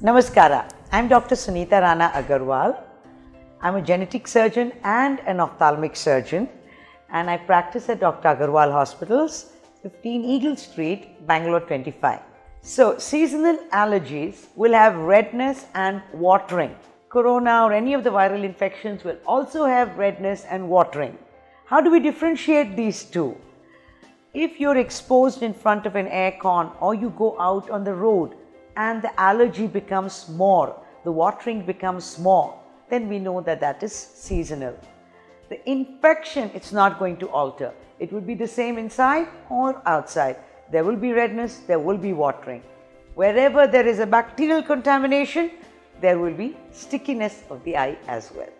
Namaskara. I'm Dr. Sunita Rana Agarwal. I'm a genetic surgeon and an ophthalmic surgeon, and I practice at Dr. Agarwal Hospitals, 15 Eagle Street, Bangalore 25. So, seasonal allergies will have redness and watering. Corona or any of the viral infections will also have redness and watering. How do we differentiate these two? If you're exposed in front of an aircon or you go out on the road and the allergy becomes more, the watering becomes more, then we know that that is seasonal. The infection, it's not going to alter. It will be the same inside or outside. There will be redness, there will be watering. Wherever there is a bacterial contamination, there will be stickiness of the eye as well.